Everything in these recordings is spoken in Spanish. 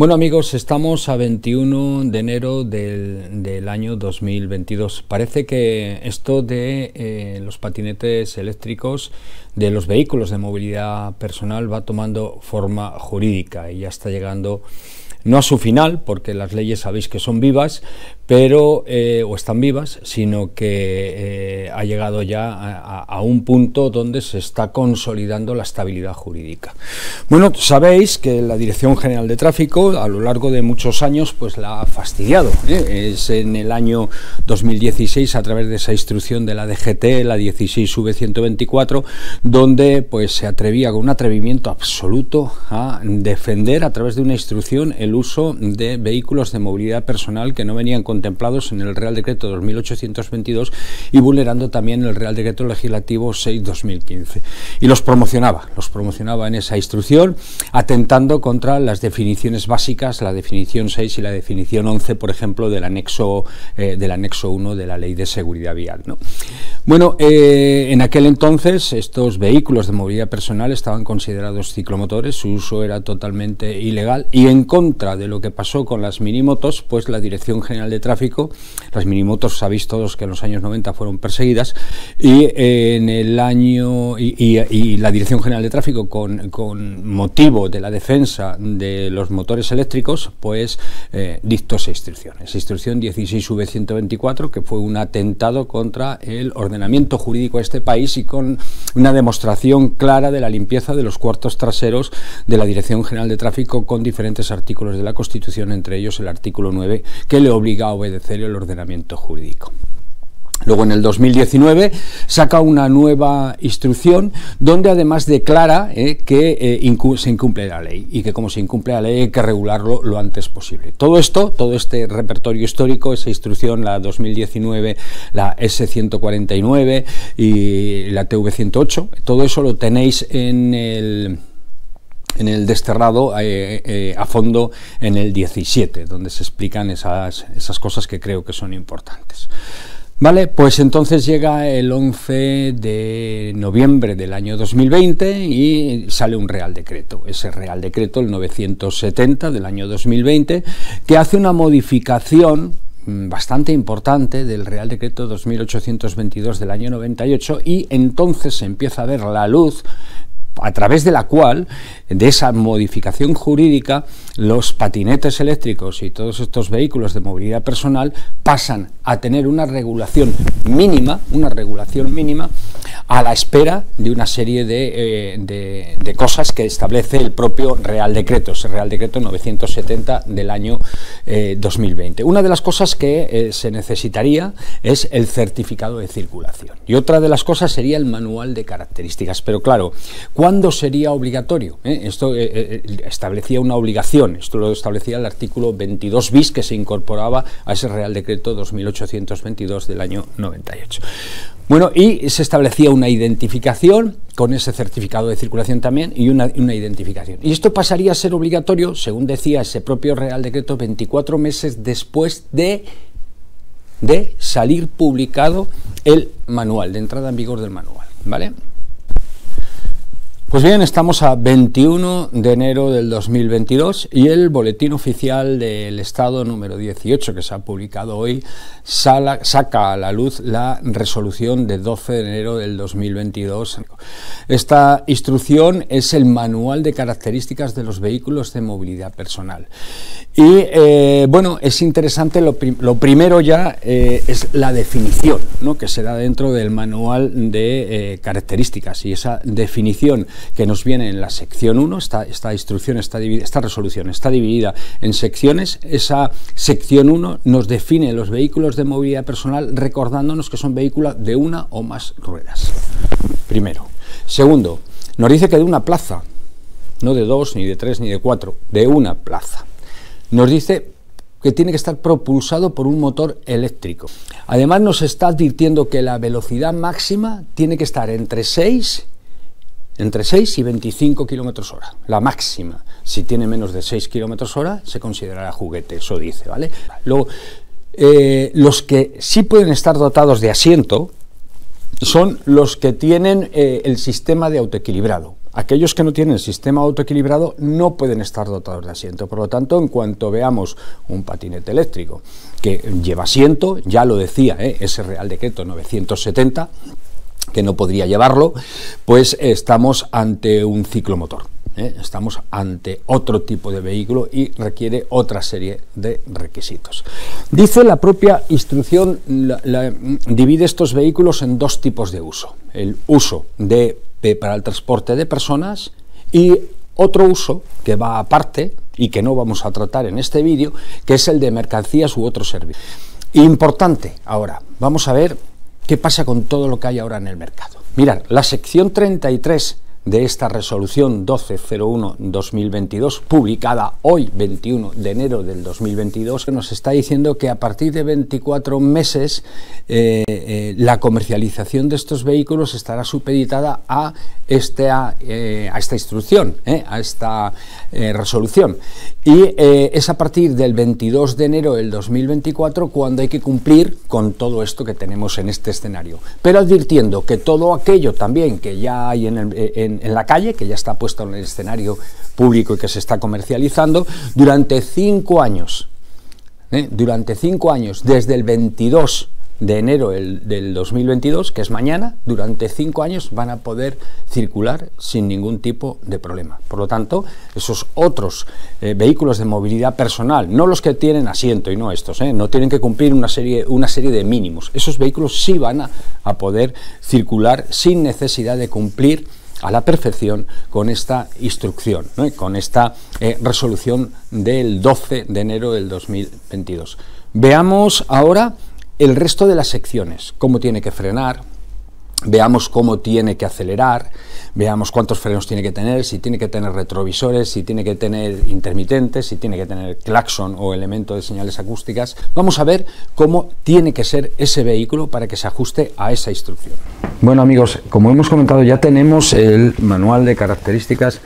Bueno amigos, estamos a 21 de enero del, año 2022. Parece que esto de eh, los patinetes eléctricos, de los vehículos de movilidad personal va tomando forma jurídica y ya está llegando no a su final, porque las leyes sabéis que son vivas, pero eh, o están vivas, sino que eh, ha llegado ya a, un punto donde se está consolidando la estabilidad jurídica. Bueno, sabéis que la Dirección General de Tráfico a lo largo de muchos años pues la ha fastidiado. ¿eh? Es en el año 2016 a través de esa instrucción de la DGT, la 16V124, donde pues se atrevía con un atrevimiento absoluto a defender a través de una instrucción el uso de vehículos de movilidad personal que no venían con contemplados en el Real Decreto 2822 y vulnerando también el Real Decreto Legislativo 6-2015. Y los promocionaba, los promocionaba en esa instrucción, atentando contra las definiciones básicas, la definición 6 y la definición 11, por ejemplo, del anexo, eh, del anexo 1 de la Ley de Seguridad Vial. ¿no? Bueno, eh, en aquel entonces estos vehículos de movilidad personal estaban considerados ciclomotores, su uso era totalmente ilegal y en contra de lo que pasó con las minimotos, pues la Dirección General de Tráfico. Las minimotos sabéis todos que en los años 90 fueron perseguidas y eh, en el año y, la Dirección General de Tráfico con, motivo de la defensa de los motores eléctricos pues eh, dictó esa instrucción, esa instrucción 16V124 que fue un atentado contra el ordenamiento jurídico de este país y con una demostración clara de la limpieza de los cuartos traseros de la Dirección General de Tráfico con diferentes artículos de la Constitución, entre ellos el artículo 9 que le obliga a obedecer el ordenamiento jurídico. Luego en el 2019 saca una nueva instrucción donde además declara eh, que eh, se incumple la ley y que como se incumple la ley hay que regularlo lo antes posible. Todo esto, todo este repertorio histórico, esa instrucción, la 2019, la S149 y la TV108, todo eso lo tenéis en el en el desterrado eh, a fondo en el 17, donde se explican esas, esas cosas que creo que son importantes. Vale, pues entonces llega el 11 de noviembre del año 2020 y sale un Real Decreto, ese Real Decreto, el 970 del año 2020, que hace una modificación mm, bastante importante del Real Decreto 2822 del año 98 y entonces empieza a ver la luz a través de la cual, de esa modificación jurídica, los patinetes eléctricos y todos estos vehículos de movilidad personal pasan a tener una regulación mínima, una regulación mínima, a la espera de una serie de, eh, cosas que establece el propio Real Decreto, ese Real Decreto 970 del año 2020. Eh, una de las cosas que eh, se necesitaría es el certificado de circulación y otra de las cosas sería el manual de características, pero claro, ¿Cuándo sería obligatorio? ¿Eh? Esto eh, eh, establecía una obligación, esto lo establecía el artículo 22 bis que se incorporaba a ese Real Decreto 2822 del año 98. Bueno, y se establecía una identificación con ese certificado de circulación también y una, identificación. Y esto pasaría a ser obligatorio, según decía ese propio Real Decreto, 24 meses después de, de salir publicado el manual, de entrada en vigor del manual. ¿Vale? Pues bien, estamos a 21 de enero del 2022 y el boletín oficial del Estado número 18 que se ha publicado hoy saca a la luz la resolución de 12 de enero del 2022. Esta instrucción es el manual de características de los vehículos de movilidad personal. Y eh, bueno, es interesante, lo, primero ya eh, es la definición ¿no? que se da dentro del manual de eh, características y esa definición que nos viene en la sección 1, esta, esta instrucción, esta resolución está dividida en secciones, esa sección 1 nos define los vehículos de movilidad personal recordándonos que son vehículos de una o más ruedas, primero. Segundo, nos dice que de una plaza, no de dos, ni de tres, ni de cuatro, de una plaza. Nos dice que tiene que estar propulsado por un motor eléctrico. Además nos está advirtiendo que la velocidad máxima tiene que estar entre 6 entre 6 y 25 kilómetros hora, la máxima. Si tiene menos de 6 kilómetros hora, se considerará juguete, eso dice, ¿vale? Luego, eh, los que sí pueden estar dotados de asiento son los que tienen eh, el sistema de autoequilibrado. aquellos que no tienen sistema autoequilibrado no pueden estar dotados de asiento. Por lo tanto, en cuanto veamos un patinete eléctrico que lleva asiento, ya lo decía ¿eh? ese Real Decreto 970, que no podría llevarlo, pues estamos ante un ciclomotor. ¿eh? Estamos ante otro tipo de vehículo y requiere otra serie de requisitos. Dice la propia instrucción, divide estos vehículos en dos tipos de uso. El uso de para el transporte de personas y otro uso que va aparte y que no vamos a tratar en este vídeo, que es el de mercancías u otros servicios. Importante ahora, vamos a ver qué pasa con todo lo que hay ahora en el mercado. Mirad, la sección 33 de esta resolución 1201-2022, publicada hoy 21 de enero del 2022, que nos está diciendo que a partir de 24 meses eh, eh, la comercialización de estos vehículos estará supeditada a, esta, eh, a esta instrucción, a esta resolución. Y es a partir del 22 de enero del 2024 cuando hay que cumplir con todo esto que tenemos en este escenario. Pero advirtiendo que todo aquello también que ya hay en, el, la calle, que ya está puesto en el escenario público y que se está comercializando, durante cinco años. ¿eh? Durante cinco años, desde el 22 de enero del, 2022, que es mañana, durante cinco años van a poder circular sin ningún tipo de problema. Por lo tanto, esos otros eh, vehículos de movilidad personal, no los que tienen asiento y no estos, ¿eh? no tienen que cumplir una serie, una serie de mínimos. Esos vehículos sí van a, a poder circular sin necesidad de cumplir a la perfección con esta instrucción, con esta eh, resolución del 12 de enero del 2022. Veamos ahora el resto de las secciones, cómo tiene que frenar, veamos cómo tiene que acelerar, veamos cuántos frenos tiene que tener, si tiene que tener retrovisores, si tiene que tener intermitentes, si tiene que tener claxon o elemento de señales acústicas. Vamos a ver cómo tiene que ser ese vehículo para que se ajuste a esa instrucción. Bueno amigos, como hemos comentado ya tenemos el manual de características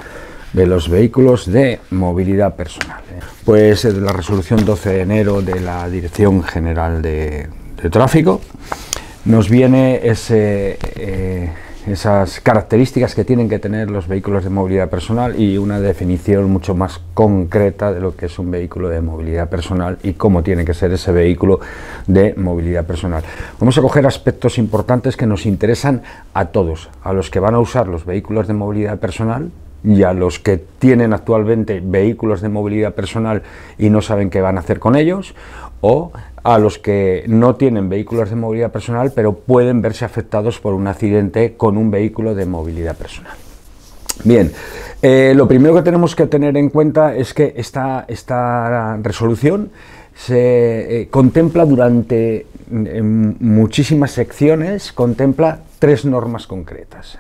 de los vehículos de movilidad personal. Pues la resolución 12 de enero de la Dirección General de, Tráfico nos viene ese... Eh, esas características que tienen que tener los vehículos de movilidad personal y una definición mucho más concreta de lo que es un vehículo de movilidad personal y cómo tiene que ser ese vehículo de movilidad personal. Vamos a coger aspectos importantes que nos interesan a todos, a los que van a usar los vehículos de movilidad personal y a los que tienen actualmente vehículos de movilidad personal y no saben qué van a hacer con ellos, o a los que no tienen vehículos de movilidad personal, pero pueden verse afectados por un accidente con un vehículo de movilidad personal. Bien, eh, lo primero que tenemos que tener en cuenta es que esta, esta resolución se eh, contempla durante muchísimas secciones, contempla tres normas concretas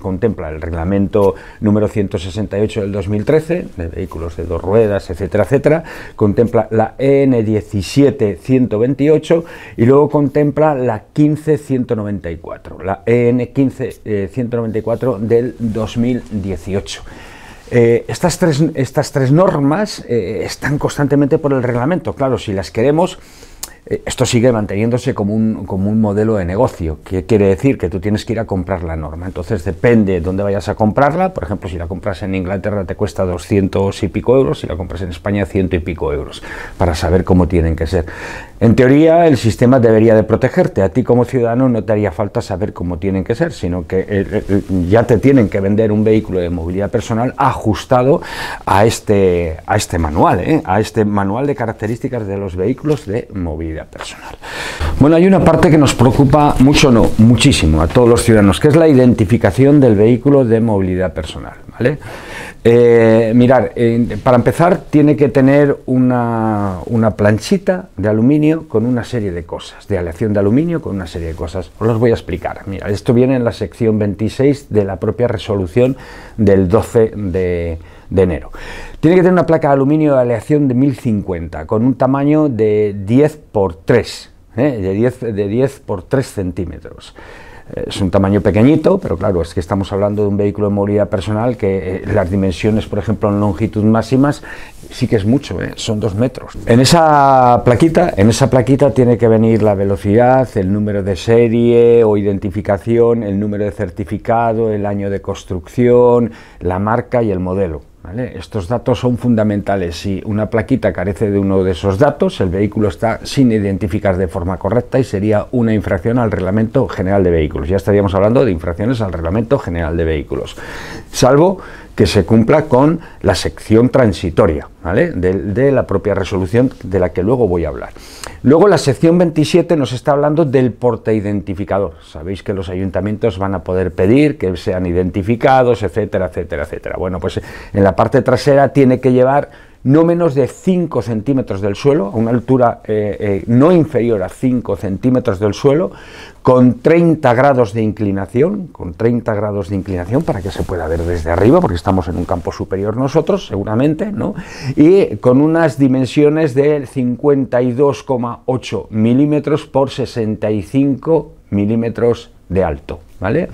contempla el reglamento número 168 del 2013, de vehículos de dos ruedas, etcétera, etcétera, contempla la EN 17128 y luego contempla la 15194, la EN 15194 del 2018. Eh, estas, tres, estas tres normas eh, están constantemente por el reglamento, claro, si las queremos eh, esto sigue manteniéndose como un, como un modelo de negocio, que quiere decir que tú tienes que ir a comprar la norma. Entonces depende de dónde vayas a comprarla. Por ejemplo, si la compras en Inglaterra te cuesta 200 y pico euros, si la compras en España ciento y pico euros, para saber cómo tienen que ser. En teoría, el sistema debería de protegerte. A ti como ciudadano no te haría falta saber cómo tienen que ser, sino que eh, eh, ya te tienen que vender un vehículo de movilidad personal ajustado a este, a este manual, a este manual de características de los vehículos de movilidad personal. Bueno, hay una parte que nos preocupa mucho, no, muchísimo a todos los ciudadanos, que es la identificación del vehículo de movilidad personal. ¿Vale? Eh, mirar, para empezar tiene que tener una, una, planchita de aluminio con una serie de cosas, de aleación de aluminio con una serie de cosas. Os los voy a explicar. Mira, esto viene en la sección 26 de la propia resolución del 12 de de enero. Tiene que tener una placa de aluminio de aleación de 1050 con un tamaño de 10 por 3, ¿eh? de, 10, de 10 por 3 centímetros. Es un tamaño pequeñito, pero claro, es que estamos hablando de un vehículo de movilidad personal que eh, las dimensiones, por ejemplo, en longitud máximas, sí que es mucho, ¿eh? son dos metros. En esa plaquita, en esa plaquita tiene que venir la velocidad, el número de serie o identificación, el número de certificado, el año de construcción, la marca y el modelo. Estos datos son fundamentales. Si una plaquita carece de uno de esos datos, el vehículo está sin identificar de forma correcta y sería una infracción al Reglamento General de Vehículos. Ya estaríamos hablando de infracciones al Reglamento General de Vehículos. Salvo que se cumpla con la sección transitoria de, la propia resolución de la que luego voy a hablar. Luego la sección 27 nos está hablando del porte identificador. Sabéis que los ayuntamientos van a poder pedir que sean identificados, etcétera, etcétera, etcétera. Bueno, pues en la parte trasera tiene que llevar no menos de 5 centímetros del suelo, a una altura eh, eh, no inferior a 5 centímetros del suelo, con 30 grados de inclinación, con 30 grados de inclinación para que se pueda ver desde arriba, porque estamos en un campo superior nosotros, seguramente, ¿no? y con unas dimensiones de 52,8 milímetros por 65 milímetros de alto, ¿vale?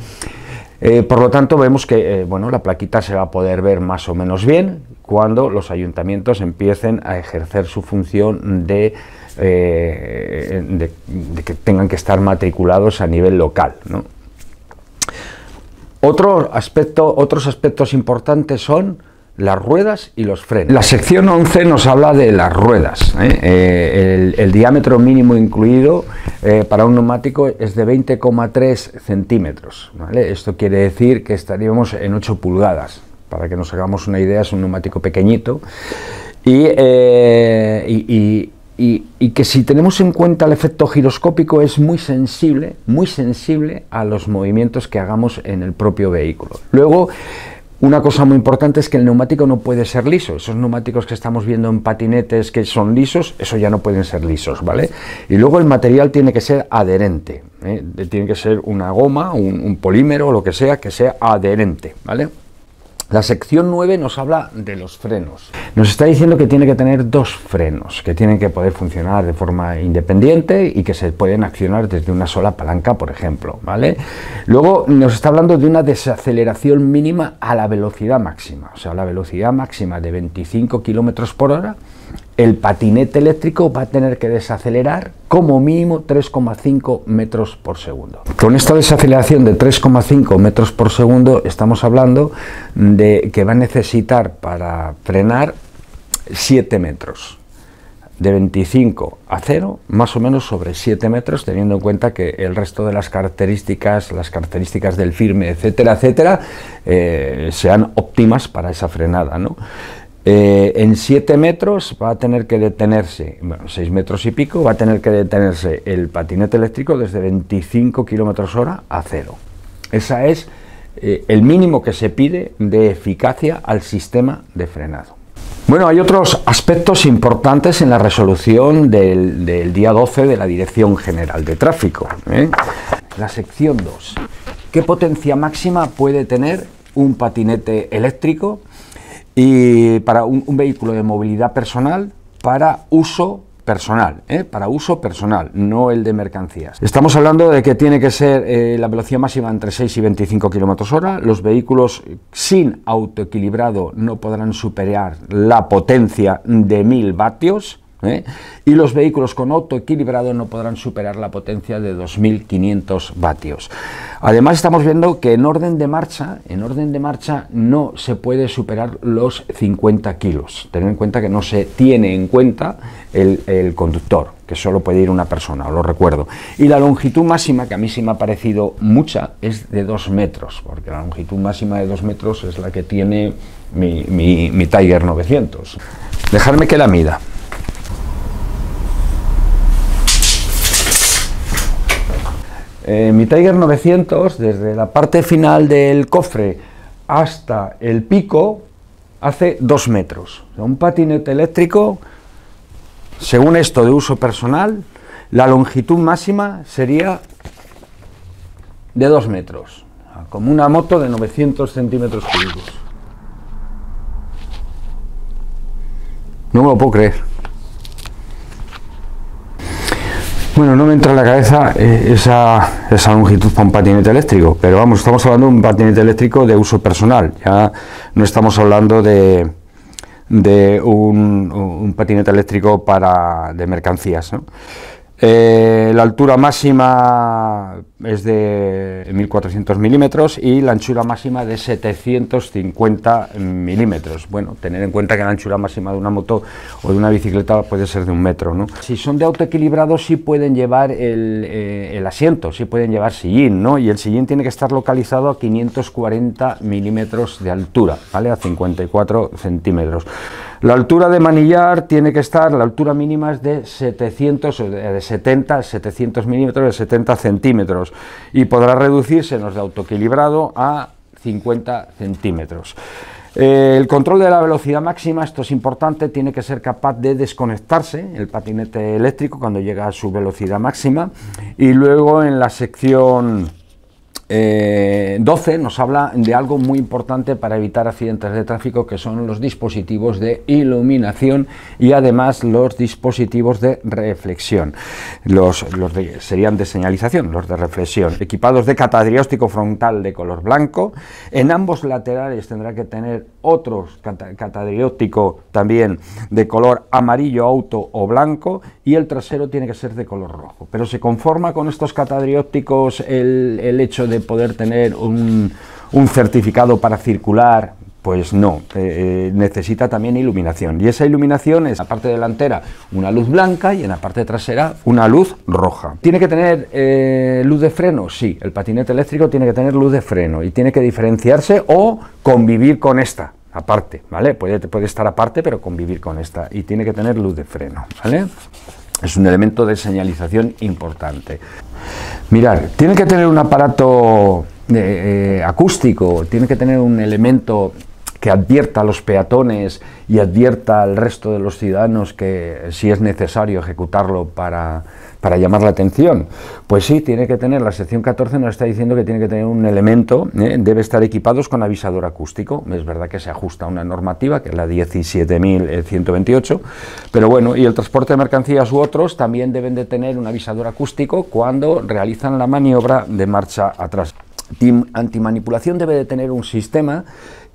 Eh, por lo tanto, vemos que bueno, la plaquita se va a poder ver más o menos bien, cuando los ayuntamientos empiecen a ejercer su función de, eh, que tengan que estar matriculados a nivel local. Otro aspecto, otros aspectos importantes son las ruedas y los frenos. La sección 11 nos habla de las ruedas. ¿eh? Eh, el, diámetro mínimo incluido para un neumático es de 20,3 centímetros. Esto quiere decir que estaríamos en 8 pulgadas para que nos hagamos una idea, es un neumático pequeñito. Eh, y, que si tenemos en cuenta el efecto giroscópico es muy sensible, muy sensible a los movimientos que hagamos en el propio vehículo. Luego, una cosa muy importante es que el neumático no puede ser liso. Esos neumáticos que estamos viendo en patinetes que son lisos, eso ya no pueden ser lisos, ¿vale? Y luego el material tiene que ser adherente. ¿eh? Tiene que ser una goma, un, un polímero lo que sea, que sea adherente, ¿vale? La sección 9 nos habla de los frenos. Nos está diciendo que tiene que tener dos frenos, que tienen que poder funcionar de forma independiente y que se pueden accionar desde una sola palanca, por ejemplo. ¿vale? Luego nos está hablando de una desaceleración mínima a la velocidad máxima, o sea, la velocidad máxima de 25 km por hora el patinete eléctrico va a tener que desacelerar como mínimo 3,5 metros por segundo. Con esta desaceleración de 3,5 metros por segundo estamos hablando de que va a necesitar para frenar 7 metros. De 25 a 0, más o menos sobre 7 metros, teniendo en cuenta que el resto de las características, las características del firme, etcétera, etcétera, eh, sean óptimas para esa frenada. ¿no? Eh, en 7 metros va a tener que detenerse, bueno, 6 metros y pico, va a tener que detenerse el patinete eléctrico desde 25 kilómetros hora a cero. Ese es eh, el mínimo que se pide de eficacia al sistema de frenado. Bueno, hay otros aspectos importantes en la resolución del, día 12 de la Dirección General de Tráfico. ¿eh? La sección 2. ¿Qué potencia máxima puede tener un patinete eléctrico? Y para un, vehículo de movilidad personal para uso personal, ¿eh? para uso personal, no el de mercancías. Estamos hablando de que tiene que ser eh, la velocidad máxima entre 6 y 25 km hora. Los vehículos sin autoequilibrado no podrán superar la potencia de 1000 vatios ¿eh? y los vehículos con auto equilibrado no podrán superar la potencia de 2.500 vatios. Además estamos viendo que en orden de marcha, en orden de marcha no se puede superar los 50 kilos. Tener en cuenta que no se tiene en cuenta el, conductor, que solo puede ir una persona, os lo recuerdo. Y la longitud máxima, que a mí sí me ha parecido mucha, es de 2 metros, porque la longitud máxima de 2 metros es la que tiene mi, mi Tiger 900. Dejarme que la mida. Eh, mi Tiger 900, desde la parte final del cofre hasta el pico, hace 2 metros. un patinete eléctrico, según esto de uso personal, la longitud máxima sería de 2 metros, como una moto de 900 centímetros cúbicos. No me lo puedo creer. Bueno, no me entra en la cabeza eh, esa, esa, longitud para un patinete eléctrico, pero vamos, estamos hablando de un patinete eléctrico de uso personal, ya no estamos hablando de, de un, patinete eléctrico para, de mercancías. ¿no? Eh, la altura máxima es de 1400 milímetros y la anchura máxima de 750 milímetros. Bueno, tener en cuenta que la anchura máxima de una moto o de una bicicleta puede ser de un metro. ¿no? Si son de autoequilibrado, sí pueden llevar el, eh, asiento, sí pueden llevar sillín, ¿no? y el sillín tiene que estar localizado a 540 milímetros de altura, ¿vale? a 54 centímetros. La altura de manillar tiene que estar, la altura mínima es de 700, de 70, 700 milímetros, de 70 centímetros y podrá reducirse en los de autoequilibrado a 50 centímetros. Eh, el control de la velocidad máxima, esto es importante, tiene que ser capaz de desconectarse el patinete eléctrico cuando llega a su velocidad máxima y luego en la sección 12 eh, nos habla de algo muy importante para evitar accidentes de tráfico que son los dispositivos de iluminación y además los dispositivos de reflexión. Los, serían de señalización, los de reflexión, equipados de catadióstico frontal de color blanco. En ambos laterales tendrá que tener otros catadióptico también de color amarillo auto o blanco y el trasero tiene que ser de color rojo. Pero se conforma con estos catadiópticos el, el hecho de poder tener un, certificado para circular, pues no, eh, eh, necesita también iluminación. Y esa iluminación es en la parte delantera una luz blanca y en la parte trasera una luz roja. ¿Tiene que tener eh, luz de freno? Sí, el patinete eléctrico tiene que tener luz de freno y tiene que diferenciarse o convivir con esta. Aparte, ¿vale? Puede, estar aparte, pero convivir con esta. Y tiene que tener luz de freno, ¿vale? Es un elemento de señalización importante. Mirar, tiene que tener un aparato acústico, tiene que tener un elemento que advierta a los peatones y advierta al resto de los ciudadanos que si es necesario ejecutarlo para, para llamar la atención. Pues sí, tiene que tener, la sección 14 nos está diciendo que tiene que tener un elemento, ¿eh? debe estar equipados con avisador acústico. Es verdad que se ajusta a una normativa, que es la 17.128, pero bueno, y el transporte de mercancías u otros también deben de tener un avisador acústico cuando realizan la maniobra de marcha atrás. Antimanipulación debe de tener un sistema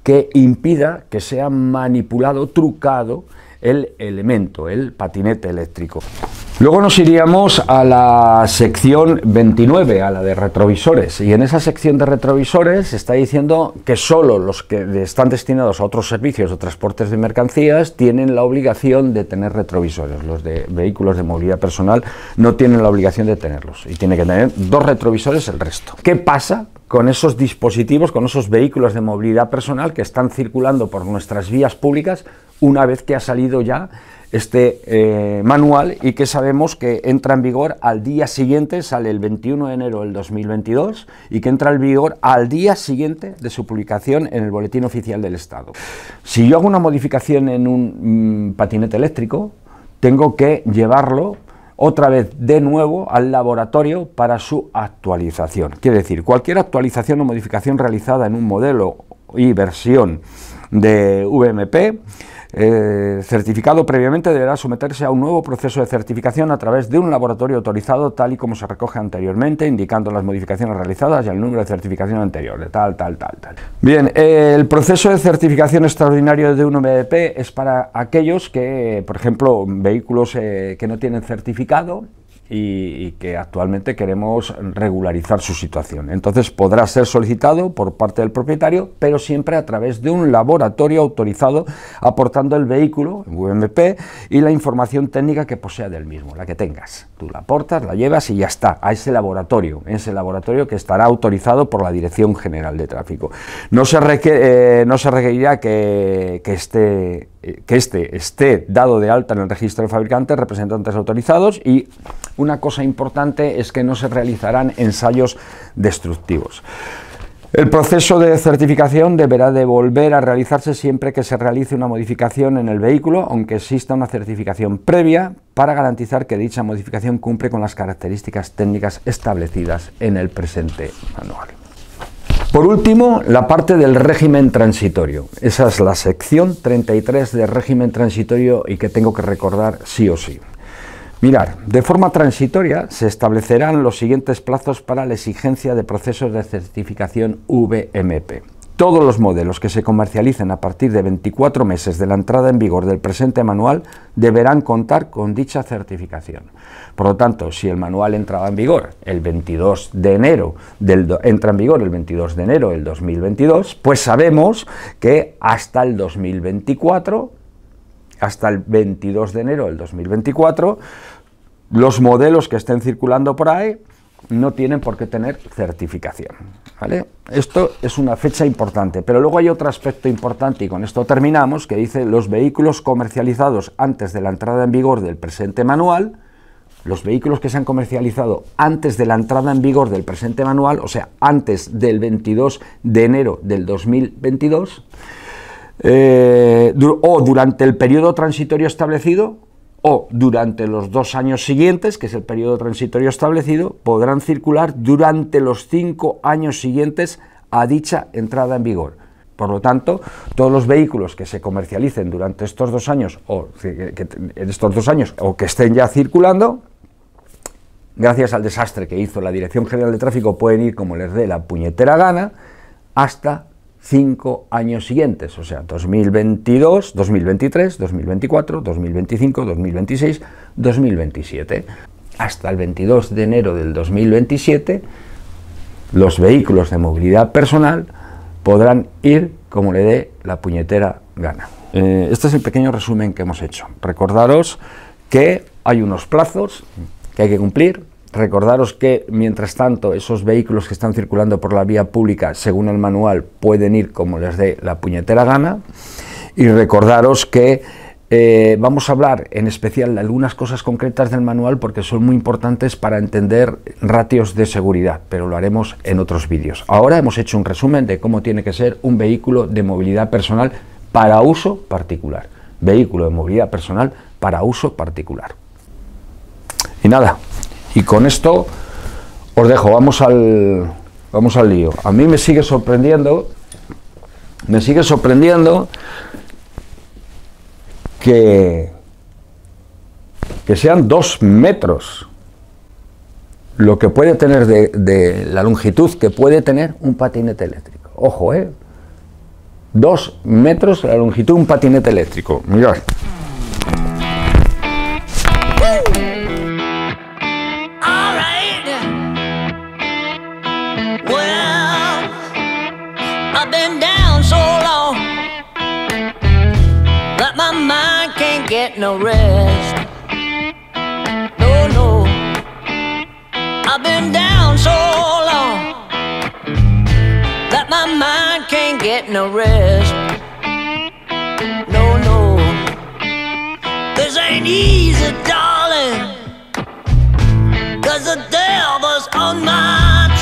que impida que sea manipulado, trucado el elemento, el patinete eléctrico. Luego nos iríamos a la sección 29, a la de retrovisores, y en esa sección de retrovisores está diciendo que solo los que están destinados a otros servicios o transportes de mercancías tienen la obligación de tener retrovisores. Los de vehículos de movilidad personal no tienen la obligación de tenerlos y tiene que tener dos retrovisores el resto. ¿Qué pasa con esos dispositivos, con esos vehículos de movilidad personal que están circulando por nuestras vías públicas una vez que ha salido ya este eh, manual y que sabemos que entra en vigor al día siguiente, sale el 21 de enero del 2022 y que entra en vigor al día siguiente de su publicación en el Boletín Oficial del Estado. Si yo hago una modificación en un mm, patinete eléctrico, tengo que llevarlo otra vez de nuevo al laboratorio para su actualización. Quiere decir, cualquier actualización o modificación realizada en un modelo y versión de VMP certificado previamente deberá someterse a un nuevo proceso de certificación a través de un laboratorio autorizado tal y como se recoge anteriormente, indicando las modificaciones realizadas y el número de certificación anterior, de tal, tal, tal, tal. Bien, el proceso de certificación extraordinario de un MVP es para aquellos que, por ejemplo, vehículos eh, que no tienen certificado y, que actualmente queremos regularizar su situación. Entonces podrá ser solicitado por parte del propietario, pero siempre a través de un laboratorio autorizado aportando el vehículo, UMP, y la información técnica que posea del mismo, la que tengas. Tú la aportas, la llevas y ya está, a ese laboratorio, ese laboratorio que estará autorizado por la Dirección General de Tráfico. No se, eh, requerirá que, que esté que este esté dado de alta en el registro de fabricantes, representantes autorizados y una cosa importante es que no se realizarán ensayos destructivos. El proceso de certificación deberá de volver a realizarse siempre que se realice una modificación en el vehículo, aunque exista una certificación previa para garantizar que dicha modificación cumple con las características técnicas establecidas en el presente manual. Por último, la parte del régimen transitorio. Esa es la sección 33 del régimen transitorio y que tengo que recordar sí o sí. Mirar, de forma transitoria se establecerán los siguientes plazos para la exigencia de procesos de certificación VMP. Todos los modelos que se comercialicen a partir de 24 meses de la entrada en vigor del presente manual deberán contar con dicha certificación. Por lo tanto, si el manual entraba en vigor el 22 de enero del entra en vigor el 22 de enero del 2022, pues sabemos que hasta el 2024 hasta el 22 de enero del 2024, los modelos que estén circulando por ahí no tienen por qué tener certificación. ¿vale? Esto es una fecha importante, pero luego hay otro aspecto importante y con esto terminamos, que dice los vehículos comercializados antes de la entrada en vigor del presente manual, los vehículos que se han comercializado antes de la entrada en vigor del presente manual, o sea, antes del 22 de enero del 2022, eh, o durante el periodo transitorio establecido o durante los dos años siguientes, que es el periodo transitorio establecido, podrán circular durante los cinco años siguientes a dicha entrada en vigor. Por lo tanto, todos los vehículos que se comercialicen durante estos dos años o en estos dos años o que estén ya circulando, gracias al desastre que hizo la Dirección General de Tráfico, pueden ir como les dé la puñetera gana hasta cinco años siguientes, o sea, 2022, 2023, 2024, 2025, 2026, 2027. Hasta el 22 de enero del 2027, los vehículos de movilidad personal podrán ir como le dé la puñetera gana. Eh, este es el pequeño resumen que hemos hecho. Recordaros que hay unos plazos que hay que cumplir, Recordaros que, mientras tanto, esos vehículos que están circulando por la vía pública, según el manual, pueden ir como les dé la puñetera gana. Y recordaros que eh, vamos a hablar en especial de algunas cosas concretas del manual porque son muy importantes para entender ratios de seguridad, pero lo haremos en otros vídeos. Ahora hemos hecho un resumen de cómo tiene que ser un vehículo de movilidad personal para uso particular. Vehículo de movilidad personal para uso particular. Y nada, y con esto os dejo, vamos al, vamos al lío. A mí me sigue sorprendiendo, me sigue sorprendiendo que, que sean dos metros lo que puede tener de, de, la longitud que puede tener un patinete eléctrico. Ojo, ¿eh? Dos metros la longitud de un patinete eléctrico. Mirad. Get no rest. No, no. I've been down so long that my mind can't get no rest. No, no. This ain't easy, darling. Cause the devil's on my